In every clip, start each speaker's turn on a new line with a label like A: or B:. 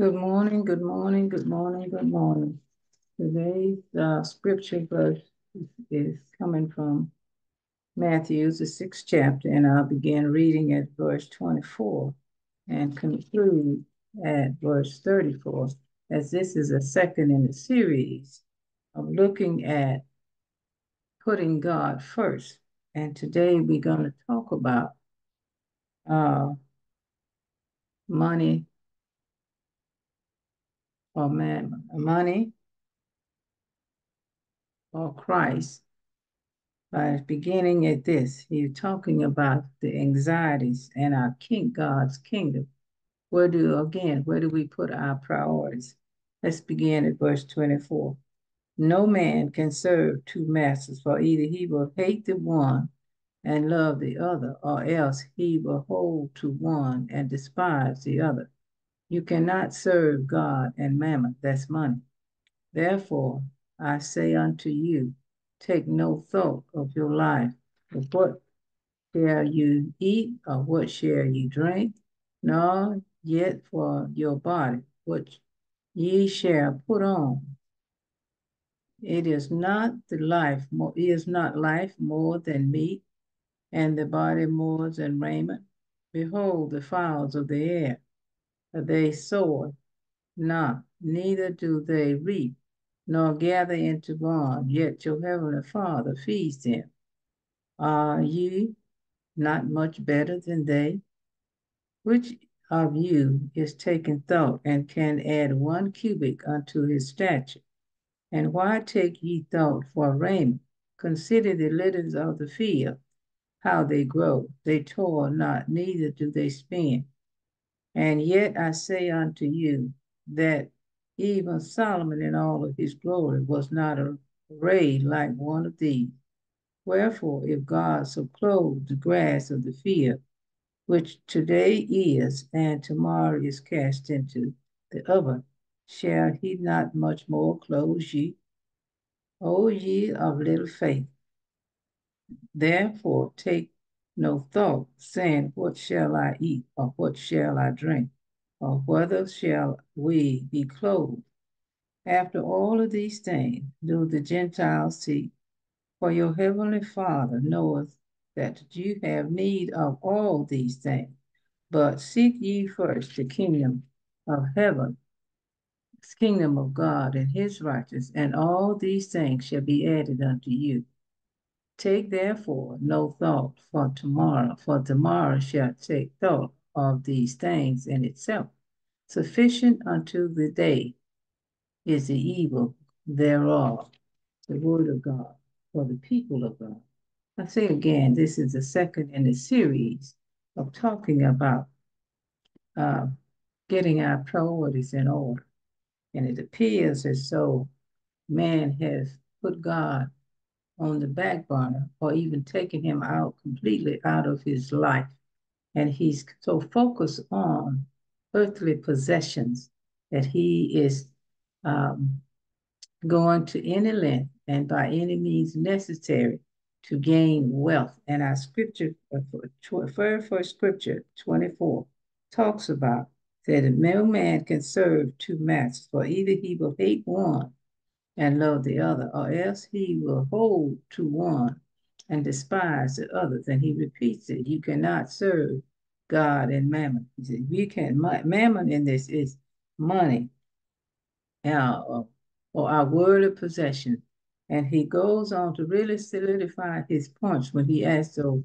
A: Good morning, good morning, good morning, good morning. Today's uh, scripture verse is, coming from Matthew's the sixth chapter, and I'll begin reading at verse 24 and conclude at verse 34, as this is a second in the series of looking at putting God first. And today we're going to talk about uh, money or money or Christ by beginning at this. You're talking about the anxieties and our King God's kingdom. Where do again, where do we put our priorities? Let's begin at verse 24. No man can serve two masters, for either he will hate the one and love the other, or else he will hold to one and despise the other. You cannot serve God and mammon, that's money. Therefore, I say unto you, take no thought of your life, of what shall you eat, or what shall you drink, nor yet for your body, which ye shall put on. It is not the life more is not life more than meat, and the body more than raiment. Behold the fowls of the air, they sow not, neither do they reap, nor gather into barn, yet your heavenly Father feeds them. Are ye not much better than they? Which of you is taking thought and can add one cubit unto his stature? And why take ye thought for raiment? Consider the lilies of the field, how they grow. They toil not, neither do they spin. And yet I say unto you that even Solomon in all of his glory was not arrayed like one of these. Wherefore, if God so clothed the grass of the field, which today is and tomorrow is cast into the oven, shall he not much more clothe ye? O ye of little faith. Therefore take no thought, saying, What shall I eat, or what shall I drink, or whether shall we be clothed? After all of these things do the Gentiles seek, for your heavenly Father knoweth that you have need of all these things. But seek ye first the kingdom of heaven kingdom of God and his righteousness, and all these things shall be added unto you. Take therefore no thought for tomorrow, for tomorrow shall take thought of these things in itself. Sufficient unto the day is the evil thereof, the word of God for the people of God. I say again, this is the second in the series of talking about uh, getting our priorities in order. And it appears as though man has put God on the back burner or even taking him out completely out of his life. And he's so focused on earthly possessions that he is um, going to any length and by any means necessary to gain wealth. And our scripture, uh, very first scripture, 24, talks about that no man can serve two masters, for either he will hate one and love the other, or else he will hold to one and despise the other. Then he repeats it. You cannot serve God and mammon. He said, you can mammon in this is money uh, or our worldly possession. And he goes on to really solidify his points when he asks those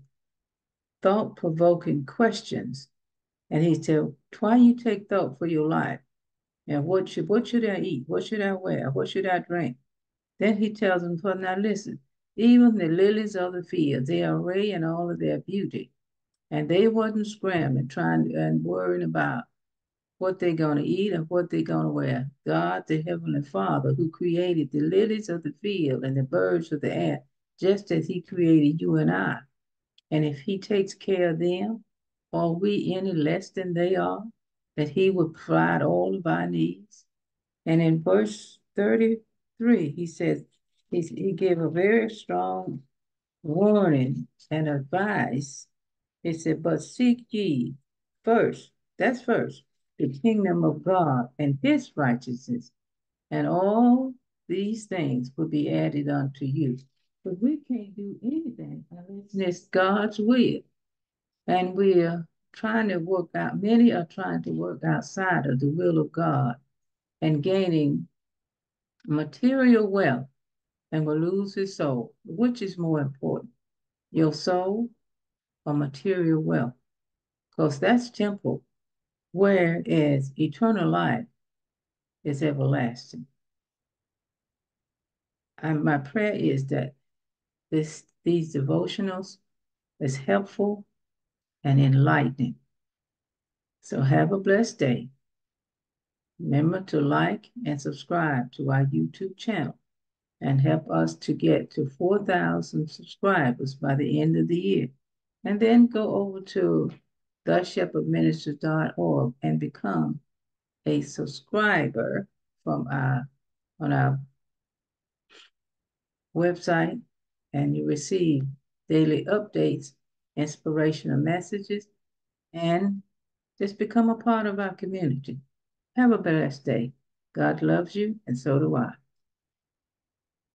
A: thought-provoking questions and he said, Why you take thought for your life? And what should what should I eat? What should I wear? What should I drink? Then he tells them, For now listen, even the lilies of the field, they are array in all of their beauty. And they wasn't scrambling, trying and worrying about what they're going to eat and what they're going to wear. God, the Heavenly Father, who created the lilies of the field and the birds of the air, just as He created you and I. And if He takes care of them, are we any less than they are? That he would provide all of our needs? And in verse 33, he says, he gave a very strong warning and advice. He said, But seek ye first, that's first, the kingdom of God and his righteousness, and all these things will be added unto you. But we can't do anything unless it's God's will. And we're trying to work out, many are trying to work outside of the will of God and gaining material wealth and will lose his soul. Which is more important, your soul or material wealth? Because that's temporal, whereas eternal life is everlasting. And my prayer is that this these devotionals is helpful and enlightening. So have a blessed day. Remember to like and subscribe to our YouTube channel and help us to get to 4,000 subscribers by the end of the year. And then go over to theshepherdministries.org and become a subscriber from our on our website and you receive daily updates, inspirational messages, and just become a part of our community. Have a blessed day. God loves you, and so do I.